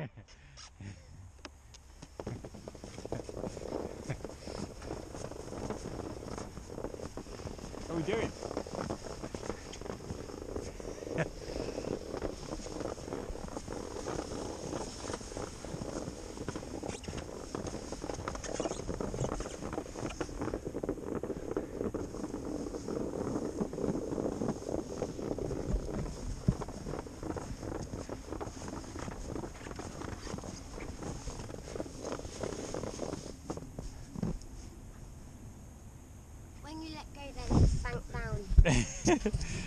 What are we doing? When you let go, then it sank down.